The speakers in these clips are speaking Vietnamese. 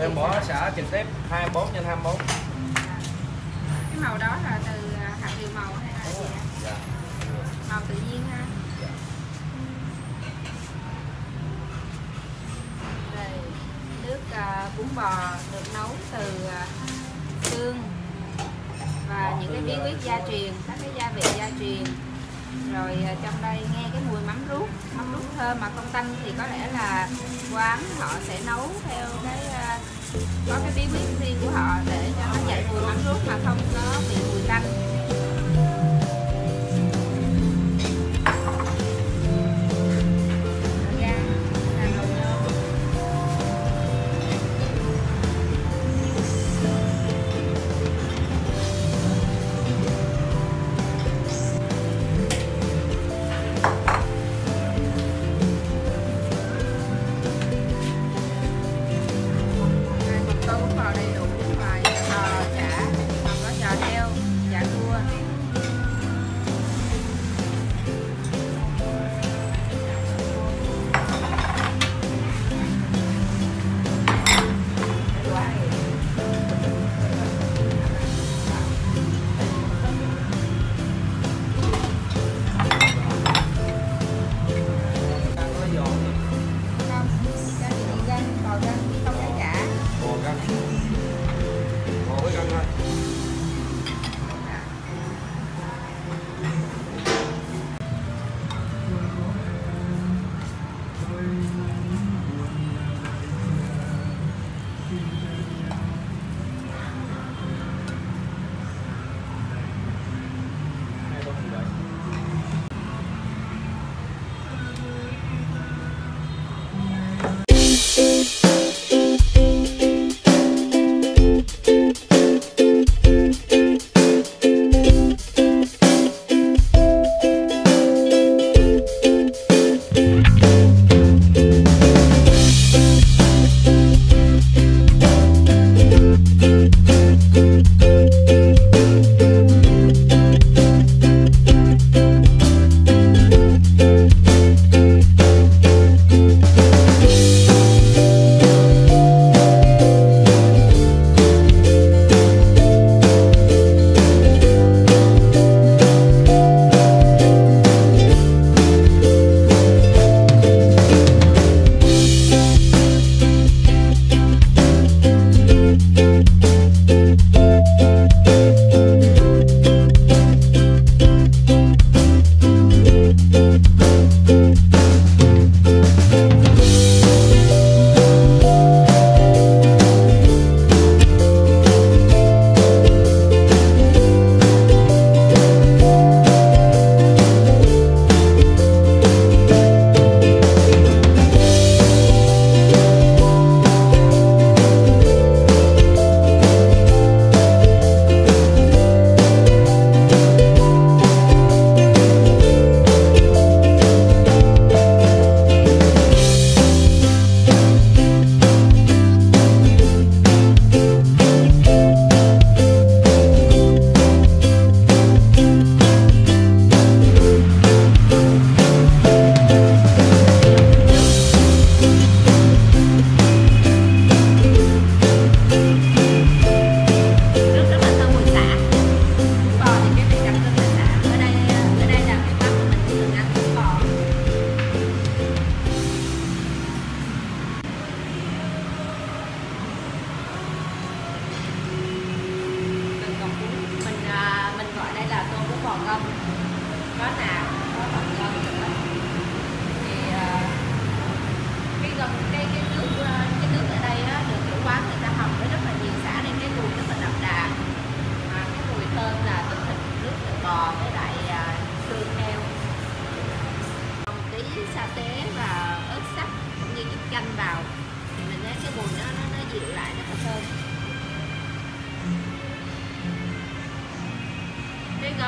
em bỏ xả trực tiếp 24 trên 24 À. cái màu đó là từ à, hạt điều màu hay là gì ạ? dạ. màu tự nhiên ha Dạ. rồi nước à, bún bò được nấu từ à, xương và những cái bí quyết gia truyền các cái gia vị gia truyền rồi à, trong đây nghe cái mùi mắm ruốc mắm ruốc thơm mà không tanh thì có lẽ là quán họ sẽ nấu theo cái à, có cái bí quyết riêng của họ để cho nó dậy mùi mắm ruốc mà không có bị mùi tanh.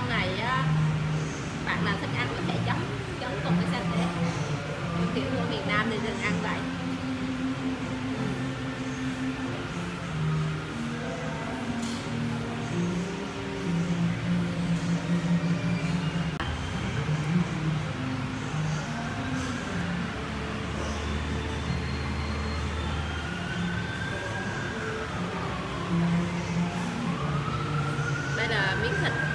trong này á, bạn nào thích ăn có thể chấm chấm cùng với xanh thế. Kiểu của miền Nam thì thích ăn vậy. Đây là miếng thịt.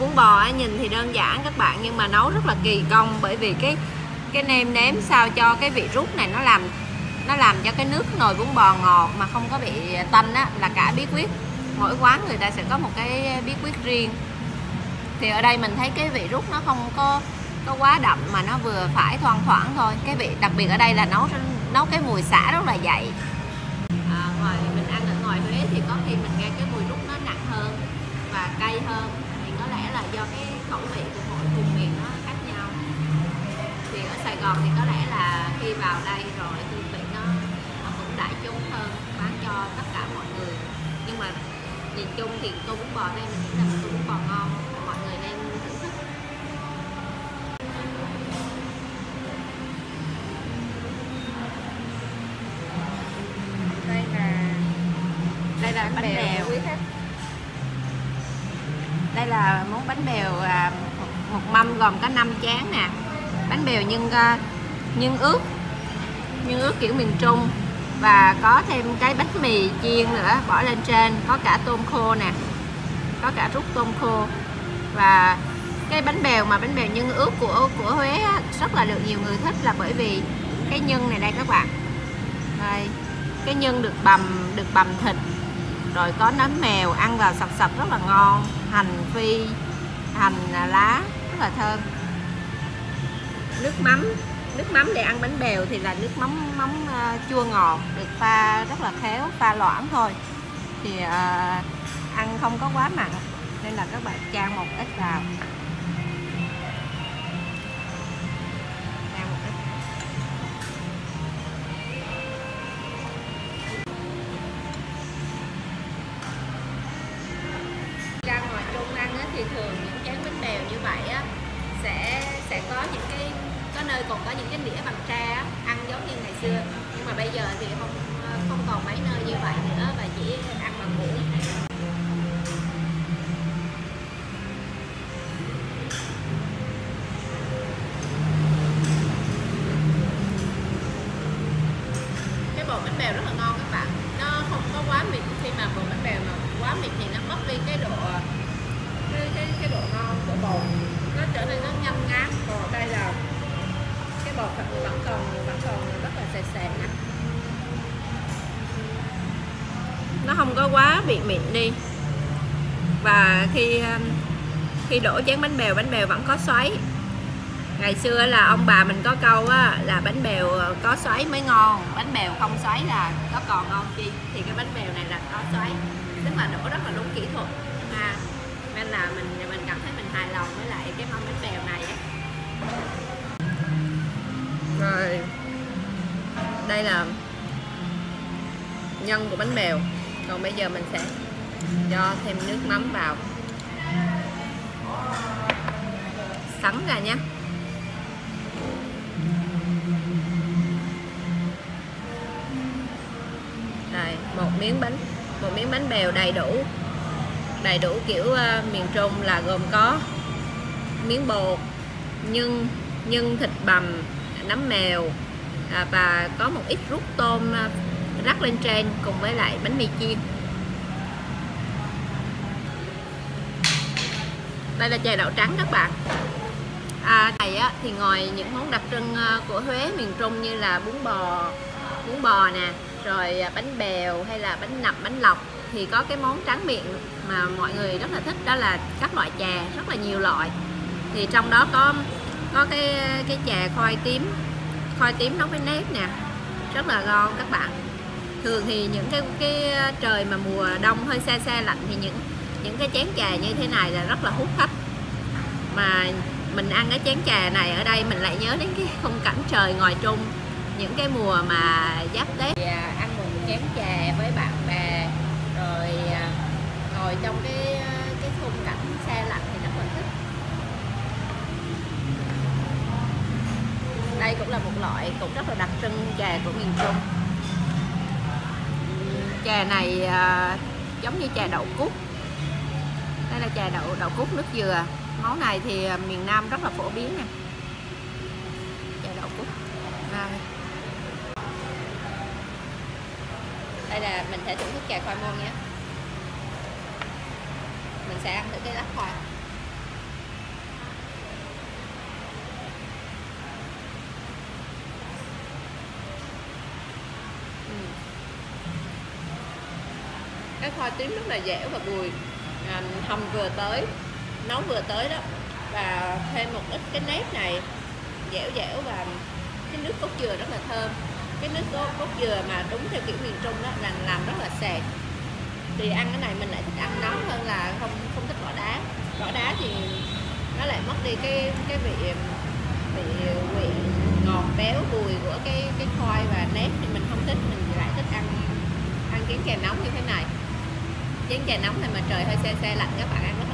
Bún bò á, nhìn thì đơn giản các bạn nhưng mà nấu rất là kỳ công bởi vì cái cái nêm nếm sao cho cái vị rút này nó làm nó làm cho cái nước nồi bún bò ngọt mà không có bị tanh á là cả bí quyết. Mỗi quán người ta sẽ có một cái bí quyết riêng. Thì ở đây mình thấy cái vị rút nó không có có quá đậm mà nó vừa phải thoang thoảng thôi. Cái vị đặc biệt ở đây là nấu nấu cái mùi xả rất là dậy. À, ngoài mình ăn ở ngoài Huế thì có khi mình nghe cái mùi rút nó nặng hơn và cay hơn thì có lẽ là do cái khẩu vị của mỗi vùng miền nó khác nhau. Thì ở Sài Gòn thì có lẽ là khi vào đây rồi hương vị nó, nó cũng đại chúng hơn bán cho tất cả mọi người. Nhưng mà nhìn chung thì tô bún bò đây mình nghĩ là tô bún bò ngon mọi người nên thưởng thức. Đây là đây là bánh đây gồm có 5 chén nè. Bánh bèo nhân ờ, nhân ướt nhân ướt kiểu miền Trung. Và có thêm cái bánh mì chiên nữa bỏ lên trên có cả tôm khô nè có cả rút tôm khô. Và cái bánh bèo mà bánh bèo nhân ướt của của Huế á, rất là được nhiều người thích là bởi vì cái nhân này đây các bạn. Đây cái nhân được bằm được bằm thịt rồi có nấm mèo ăn vào sập sập rất là ngon. Hành phi hành à, lá là thơm. Nước mắm nước mắm để ăn bánh bèo thì là nước mắm mắm uh, chua ngọt được pha rất là khéo pha loãng thôi. Thì uh, ăn không có quá mặn nên là các bạn chan một ít vào. Còn có những cái đĩa bằng tre ăn giống như ngày xưa. Nhưng mà bây giờ thì không không còn mấy nơi như vậy nữa và chỉ ăn bằng muỗng cái bột bánh bèo rất là ngon các bạn nó không có quá mịn khi mà bột bánh bèo mà quá mịn thì nó mất đi cái độ cái cái, cái độ ngon của bột nó trở nên nó nhăn ngán còn ở đây là vẫn còn vẫn còn rất là sệt sệt nè nó không có quá bị mịn đi. Và khi um, khi đổ chén bánh bèo bánh bèo vẫn có xoáy. Ngày xưa là ông bà mình có câu á, là bánh bèo ờ, có xoáy mới ngon bánh bèo không xoáy là nó còn ngon chi? Thì cái bánh bèo này là có xoáy. Tức là đổ rất là đúng kỹ thuật. Ha. Nên là mình mình cảm thấy mình hài lòng với lại cái mâm bánh bèo này. Đây là nhân của bánh bèo. Còn bây giờ mình sẽ cho thêm nước mắm vào. Sắn ra nhé đây một miếng bánh một miếng bánh bèo đầy đủ. Đầy đủ kiểu uh, miền Trung là gồm có miếng bột nhân nhân thịt bằm nấm mèo à, và có một ít rút tôm à, rắc lên trên cùng với lại bánh mì chiên. Đây là chè đậu trắng các bạn. À, này á, thì ngoài những món đặc trưng à, của Huế miền Trung như là bún bò bún bò nè rồi à, bánh bèo hay là bánh nậm bánh lọc thì có cái món tráng miệng mà mọi người rất là thích đó là các loại chè rất là nhiều loại. Thì trong đó có có cái cái chè khoai tím khoai tím nấu với nếp nè. Rất là ngon các bạn. Thường thì những cái cái ờ, trời mà mùa đông hơi xe xe lạnh thì những những cái chén chè như thế này là rất là hút khách. Mà mình ăn cái chén chè này ở đây mình lại nhớ đến cái khung cảnh trời ngoài trung. Những cái mùa mà giáp tết. Dạ, ăn một chén chè với bạn bè, rồi à, ngồi trong cái ờ, cái khung cảnh xe lạnh thì rất là thích. Đây cũng là một loại cũng rất là đặc trưng chè của miền Trung. Chè này à, giống như chè đậu cút. Đây là chè đậu đậu cút nước dừa. Món này thì à, miền Nam rất là phổ biến nè chè đậu cút. Đây. đây là mình sẽ thưởng thức chè khoai môn nhé mình sẽ ăn thử cái lá khoai. Tím rất là dẻo và bùi. À, hầm vừa tới nấu vừa tới đó. Và thêm một ít cái nếp này dẻo dẻo và cái nước cốt dừa rất là thơm. Cái nước cốt, cốt dừa mà đúng theo kiểu miền trung đó là làm rất là sệt. Thì ăn cái này mình lại thích ăn nóng hơn là không không thích bỏ đá. Bỏ đá thì nó lại mất đi cái cái vị vị vị ngọt béo bùi của cái cái khoai và nếp thì mình không thích. Mình lại thích ăn ăn chén chè nóng như thế này chén trà nóng này mà trời hơi se se lạnh các bạn ăn rất